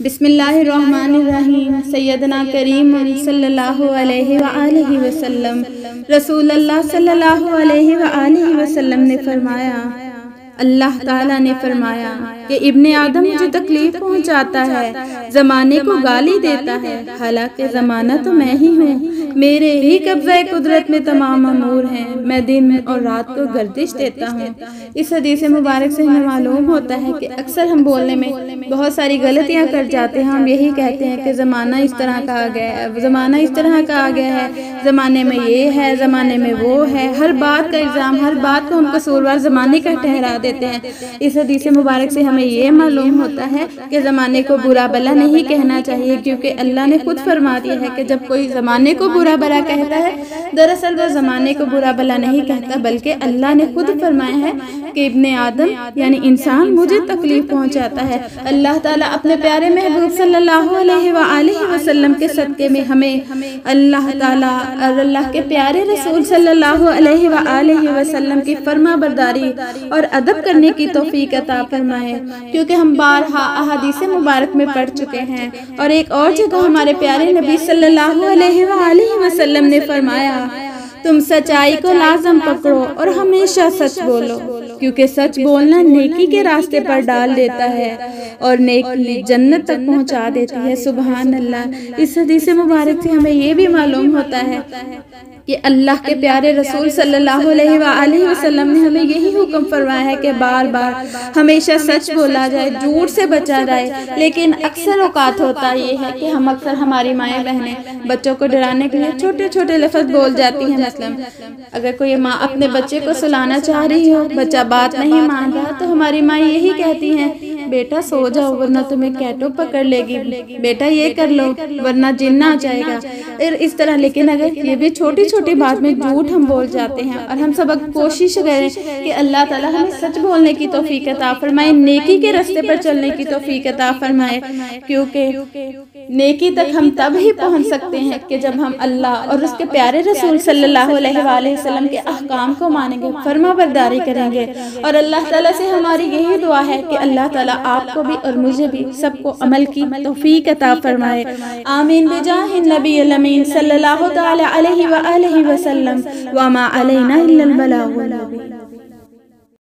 बिस्मिल्लाहिर्रहमानिर्रहीम। सैयदना करीम सल्लल्लाहु अलैहि वआलिहि वसल्लम। रसूल अल्लाह सल्लल्लाहु अलैहि वआलिहि वसल्लम ने फरमाया, अल्लाह ताला ने फरमाया कि इब्ने आदम मुझे तकलीफ़ पहुंचाता है, ज़माने को गाली देता है, हालाँकि ज़माना तो मैं ही हूँ। मेरे ही कब्ज़ा कुदरत में तमाम अमूर हैं। मैं दिन में और रात को गर्दिश देता हूँ। इस हदीस मुबारक से हमें मालूम होता है कि अक्सर हम बोलने में बहुत सारी गलतियाँ कर जाते हैं। हम यही कहते हैं कि ज़माना इस तरह का आ गया है। ज़माना इस तरह का आ गया है। ज़माने में ये है, ज़माने में वो है। हर बात का इल्ज़ाम, हर बात को हम कसूरवार ज़माने का ठहरा देते हैं। इस हदीस मुबारक से हमें ये मालूम होता है कि ज़माने को बुरा भला नहीं कहना चाहिए, क्योंकि अल्लाह ने खुद फरमा दिया है कि जब कोई ज़माने को बुरा भला कहता है, दरअसल वह ज़माने को बुरा भला नहीं कहता, बल्कि अल्लाह ने खुद फरमाया है कि इब्ने आदम, यानी इंसान, मुझे तकलीफ़ पहुँचाता है। अल्लाह ताला अपने प्यारे महबूब सल्लल्लाहु अलैहि वसल्लम के सदक़े में हमें अल्लाह ताला और अल्लाह के प्यारे रसूल सल्लल्लाहु अलैहि वसल्लम की फर्मा बरदारी और अदब करने की तोफ़ी अता फरमाए, क्योंकि हम बारहा अहादीस मुबारक में पढ़ चुके हैं। और एक और जगह हमारे प्यारे नबी सल्लल्लाहु अलैहि वसल्लम ने फरमाया तुम सच्चाई को लाजम पकड़ो और हमेशा सच बोलो, क्योंकि सच बोलना नेकी के रास्ते पर डाल देता है और नेकी जन्नत तक पहुँचा देती है। सुबहान अल्लाह इस हदीस मुबारक से हमें ये भी मालूम होता है कि अल्लाह के प्यारे रसूल सल्लल्लाहु अलैहि वसल्लम ने हमें यही हुक्म फरमाया है कि बार बार हमेशा सच बोला जाए झूठ से बचा जाए। लेकिन अक्सर औकात होता ये है कि हम अक्सर हमारी माएँ बहनें बच्चों को डराने के लिए छोटे छोटे लफज बोल जाती हैं। अगर कोई माँ अपने बच्चे को सुलाना चाह रही हो बच्चा बात नहीं मान रहा तो हमारी माँ यही कहती हैं बेटा सो जाओ वरना तुम्हें कैटो पकड़ लेगी। बेटा ये कर लो वरना जिन्ना आ जाएगा। और इस तरह लेकिन अगर ये भी छोटी छोटी बात में झूठ हम बोल जाते हैं और हम सब कोशिश करें कि अल्लाह ताला हमें सच बोलने की तोफीक अता फरमाए नेकी के रास्ते पर चलने की तोफीक अता फरमाए क्योंकि नेकी तक हम तब ही पहुँच सकते हैं कि जब हम अल्लाह और उसके प्यारे रसूल सल्लल्लाहु अलैहि वसल्लम के अहकाम को मानेंगे फर्मा बरदारी करेंगे और अल्लाह ताला से हमारी यही दुआ है कि अल्लाह ताला आपको भी और मुझे भी सबको अमल की तोफ़ी अता फरमाए। आमीन। बेजा नबी अमीन सल्लल्लाहु अलैहि वसल्लम। वमा अलैना इल्लल बलागुल